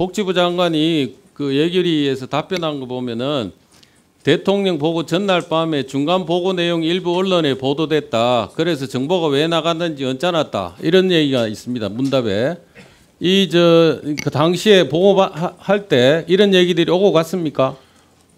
복지부 장관이 그 예결위에서 답변한 거 보면은 대통령 보고 전날 밤에 중간 보고 내용 일부 언론에 보도됐다. 그래서 정보가 왜 나갔는지 언짢았다. 이런 얘기가 있습니다. 문답에. 이 저 그 당시에 보고할 때 이런 얘기들이 오고 갔습니까?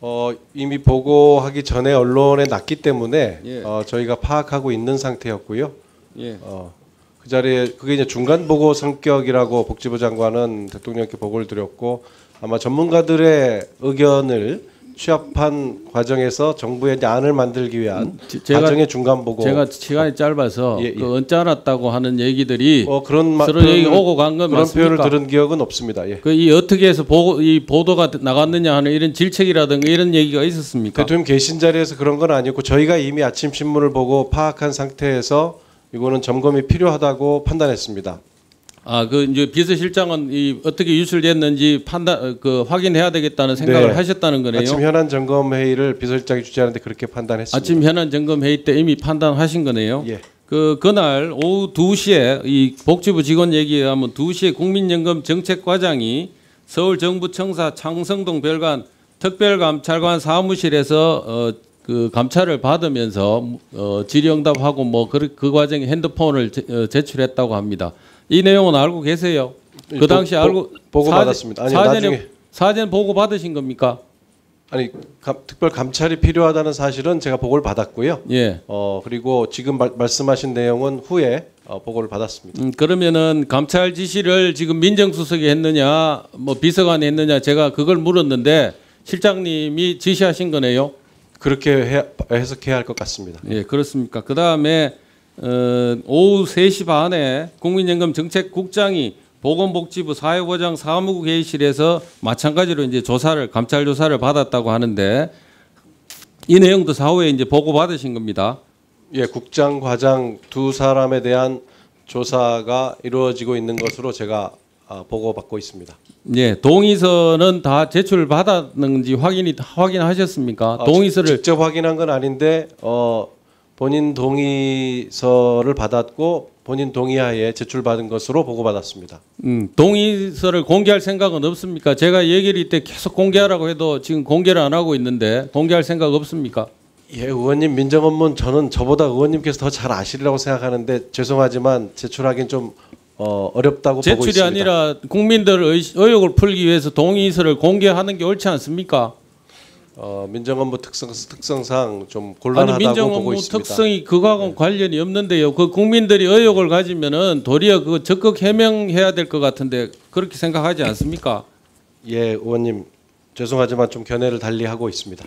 어, 이미 보고하기 전에 언론에 났기 때문에 예. 어, 저희가 파악하고 있는 상태였고요. 예. 어, 그 자리에 그게 이제 중간 보고 성격이라고 복지부 장관은 대통령께 보고를 드렸고 아마 전문가들의 의견을 취합한 과정에서 정부의 이제 안을 만들기 위한 제- 제가- 과정의 중간 보고 제가 시간이 짧아서 예, 예. 그 언짢았다고 하는 얘기들이 어, 그런 마- 서로 얘기 표현을- 오고 간건 그런 표현을 맞습니까? 들은 기억은 없습니다. 예. 그 이 어떻게 해서 보고 이 보도가 나갔느냐 하는 이런 질책이라든가 이런 얘기가 있었습니까? 대통령 계신 자리에서 그런 건 아니었고 저희가 이미 아침 신문을 보고 파악한 상태에서 이거는 점검이 필요하다고 판단했습니다. 아, 그 이제 비서실장은 이 어떻게 유출됐는지 판단 어, 그 확인해야 되겠다는 생각을 네. 하셨다는 거네요. 아침 현안 점검 회의를 비서실장이 주재하는데 그렇게 판단했습니다. 아침 현안 점검 회의 때 이미 판단하신 거네요. 예. 그 그날 오후 2시에 이 복지부 직원 얘기에 하면 2시에 국민연금 정책과장이 서울 정부청사 창성동 별관 특별감찰관 사무실에서 어, 그 감찰을 받으면서 어, 질의응답하고 뭐그 그 과정에 핸드폰을 제, 어, 제출했다고 합니다. 이 내용은 알고 계세요? 이그 당시 보- 알고 보고 사전- 받았습니다. 아니, 사전에 나중에- 사전 보고 받으신 겁니까? 아니 감- 특별 감찰이 필요하다는 사실은 제가 보고를 받았고요. 예. 어 그리고 지금 말, 말씀하신 내용은 후에 어, 보고를 받았습니다. 음, 그러면은 감찰 지시를 지금 민정수석이 했느냐, 뭐 비서관이 했느냐, 제가 그걸 물었는데 실장님이 지시하신 거네요. 그렇게 해, 해석해야 할 것 같습니다. 예, 그렇습니까? 그 다음에 어, 오후 3시 반에 국민연금 정책국장이 보건복지부 사회보장 사무국 회의실에서 마찬가지로 이제 조사를 감찰 조사를 받았다고 하는데 이 내용도 사후에 이제 보고 받으신 겁니다. 예, 국장, 과장 두 사람에 대한 조사가 이루어지고 있는 것으로 제가 아, 보고받고 있습니다. 예, 동의서는 다 제출 받았는지 확인이 확인하셨습니까? 아, 동의서를 직- 직접 확인한 건 아닌데 어, 본인 동의서를 받았고 본인 동의하에 제출받은 것으로 보고받았습니다. 음, 동의서를 공개할 생각은 없습니까? 제가 얘기를 때 계속 공개하라고 해도 지금 공개를 안 하고 있는데 공개할 생각 없습니까? 예, 의원님 민정업무는 저는 저보다 의원님께서 더 잘 아시리라고 생각하는데 죄송하지만 제출하기는 좀 어, 어렵다고 보고 제출이 있습니다. 아니라 국민들 의, 의혹을 풀기 위해서 동의서를 공개하는 게 옳지 않습니까? 어, 민정업무 특성 특성상 좀 아니 곤란하다고 보고 민정업무 있습니다. 네. 특성이 그거하고는 관련이 없는데요. 그 국민들이 의혹을 가지면은 도리어 그 적극 해명해야 될 것 같은데 그렇게 생각하지 않습니까? 예, 의원님 죄송하지만 좀 견해를 달리 하고 있습니다.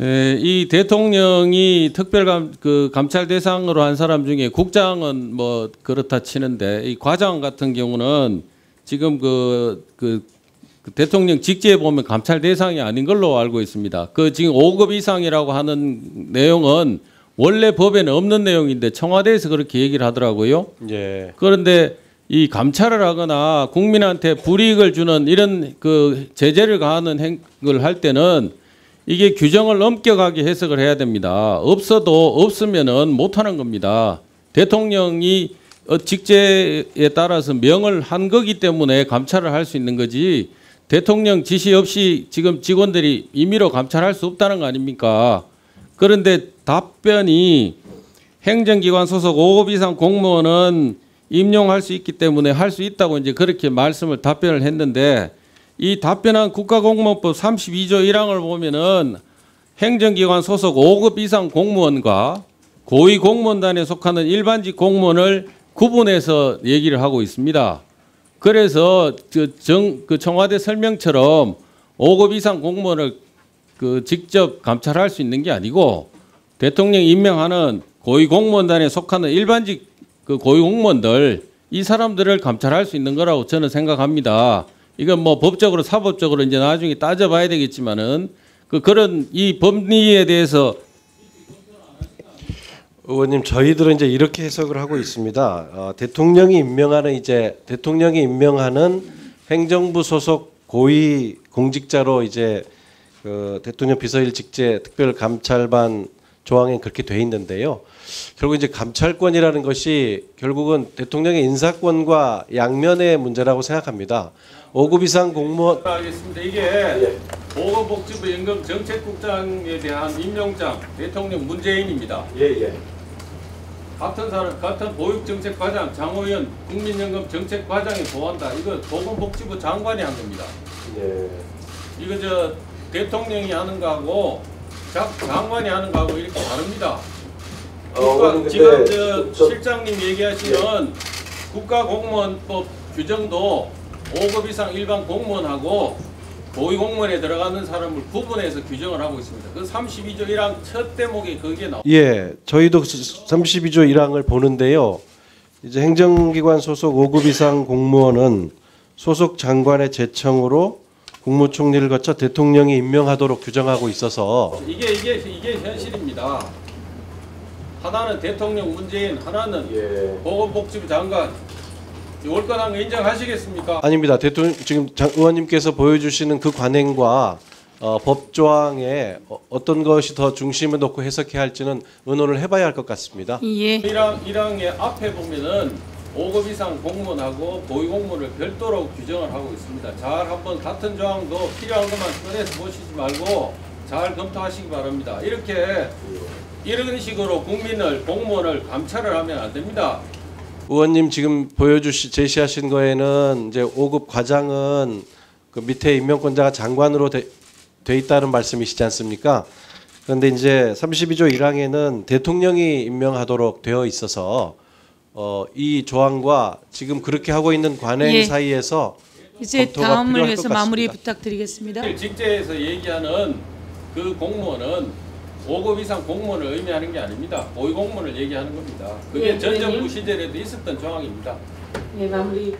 에, 이 대통령이 특별감 그 감찰 대상으로 한 사람 중에 국장은 뭐 그렇다 치는데 이 과장 같은 경우는 지금 그, 그, 그 대통령 직제에 보면 감찰 대상이 아닌 걸로 알고 있습니다. 그 지금 5급 이상이라고 하는 내용은 원래 법에는 없는 내용인데 청와대에서 그렇게 얘기를 하더라고요. 예, 그런데 이 감찰을 하거나 국민한테 불이익을 주는 이런 그 제재를 가하는 행을 할 때는 이게 규정을 엄격하게 해석을 해야 됩니다. 없어도 없으면은 못하는 겁니다. 대통령이 어, 직제에 따라서 명을 한 거기 때문에 감찰을 할 수 있는 거지 대통령 지시 없이 지금 직원들이 임의로 감찰할 수 없다는 거 아닙니까? 그런데 답변이 행정기관 소속 5급 이상 공무원은 임용할 수 있기 때문에 할 수 있다고 이제 그렇게 말씀을 답변을 했는데 이 답변한 국가공무원법 32조 1항을 보면은 행정기관 소속 5급 이상 공무원과 고위 공무원단에 속하는 일반직 공무원을 구분해서 얘기를 하고 있습니다. 그래서 그 정 그 청와대 설명처럼 5급 이상 공무원을 그 직접 감찰할 수 있는 게 아니고 대통령 임명하는 고위 공무원단에 속하는 일반직 그 고위 공무원들 이 사람들을 감찰할 수 있는 거라고 저는 생각합니다. 이건 뭐 법적으로 사법적으로 이제 나중에 따져봐야 되겠지만은 그 그런 이 법리에 대해서 의원님 저희들은 이제 이렇게 해석을 하고 있습니다. 어, 대통령이 임명하는 이제 대통령이 임명하는 행정부 소속 고위 공직자로 이제 그 대통령 비서일 직제 특별감찰반 조항에 그렇게 돼 있는데요. 결국 이제 감찰권이라는 것이 결국은 대통령의 인사권과 양면의 문제라고 생각합니다. 5급 이상 공무원 알겠습니다. 이게 보건복지부 연금 정책국장에 대한 임명장 대통령 문재인입니다. 예, 예. 같은 사람 같은 보육정책과장 장호연 국민연금 정책과장이 보한다. 이거 보건복지부 장관이 한 겁니다. 예. 이거 저 대통령이 하는 거하고 자- 장관이 하는 거하고 이렇게 다릅니다. 어, 국가, 근데 지금 저 저- 실장님 얘기하시는 국가공무원법 규정도 5급 이상 일반 공무원하고 고위공무원에 들어가는 사람을 구분해서 규정을 하고 있습니다. 그 32조 1항 첫 대목에 그게 나옵니다. 예, 저희도 32조 1항을 보는데요. 이제 행정기관 소속 5급 이상 공무원은 소속 장관의 제청으로 국무총리를 거쳐 대통령이 임명하도록 규정하고 있어서 이게 이게 이게 현실입니다. 하나는 대통령 문재인, 하나는 보건복지부 장관. 올거한 거 인정하시겠습니까? 아닙니다. 대통령 지금 장 의원님께서 보여주시는 그 관행과 어, 법조항에 어, 어떤 것이 더 중심을 놓고 해석해야 할지는 의논을 해봐야 할 것 같습니다. 예. 1항 1항의 앞에 보면은 5급 이상 공무원하고 고위공무원을 별도로 규정을 하고 있습니다. 잘 한번 같은 조항도 필요한 것만 꺼내서 보시지 말고 잘 검토하시기 바랍니다. 이렇게 이런 식으로 국민을 공무원을 감찰을 하면 안 됩니다. 의원님 지금 보여주시 제시하신 거에는 이제 5급 과장은 그 밑에 임명권자가 장관으로 돼, 돼 있다는 말씀이시지 않습니까? 그런데 이제 32조 1항에는 대통령이 임명하도록 되어 있어서 어, 이 조항과 지금 그렇게 하고 있는 관행 예. 사이에서 이제 다음을 위해서 것 마무리. 부탁드리겠습니다. 직제에서 얘기하는 그 공무원은 5급 이상 공무원을 의미하는 게 아닙니다. 고위 공무원을 얘기하는 겁니다. 그게 예, 전 정부 의원님. 시절에도 있었던 조항입니다. 예, 마무리